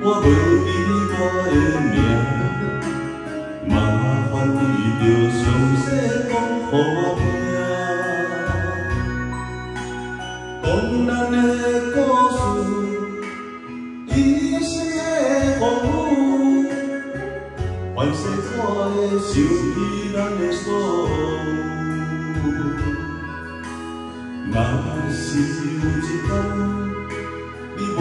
我袂记我的名，麻烦你着详细讲予我听，讲咱的故事，一生的风雨，凡世我会想起咱的所有。若是有一天，你袂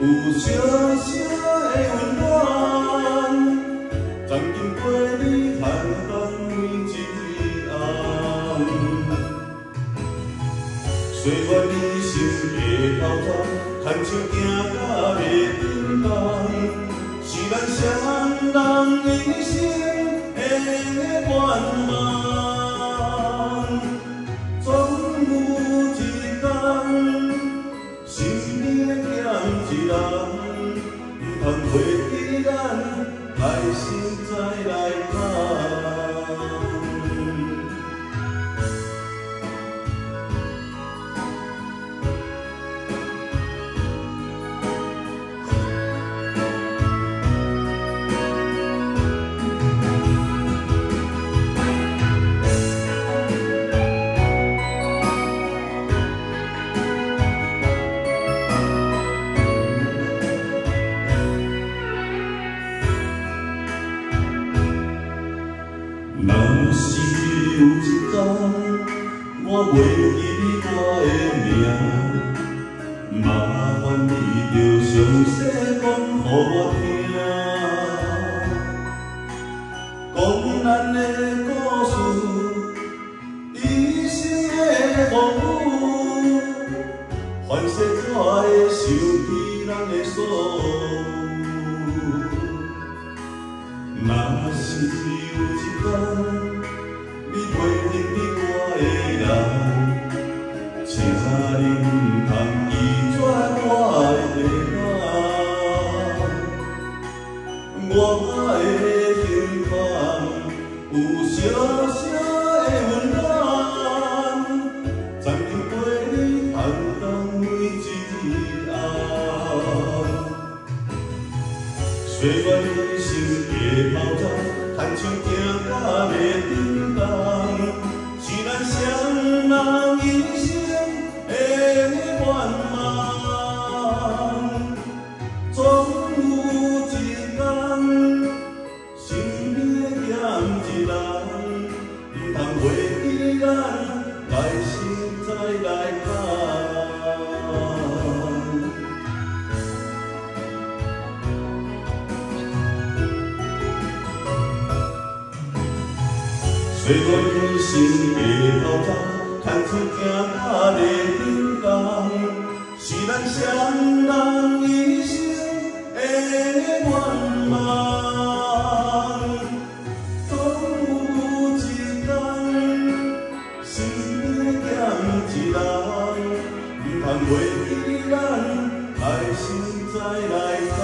有小小的温暖，曾经陪你寒冬每一暗。岁月人生的头转，牵手行到袂停当，是咱双人一生的愿望。有一天，我袂记我的名，麻烦你着详细讲予我听，讲咱的故事，一生的风雨，凡世我会想起咱的所有。若是有岁月人生的跑站，牵手行到袂停当，是咱双人一生的愿望。总有一天，心里的欠一人，毋通袂记咱岁月人生的跑站，牵手行到袂停当，是咱双人一生的愿望。总有一天，心里的欠一人，毋通袂记咱来生再来谈。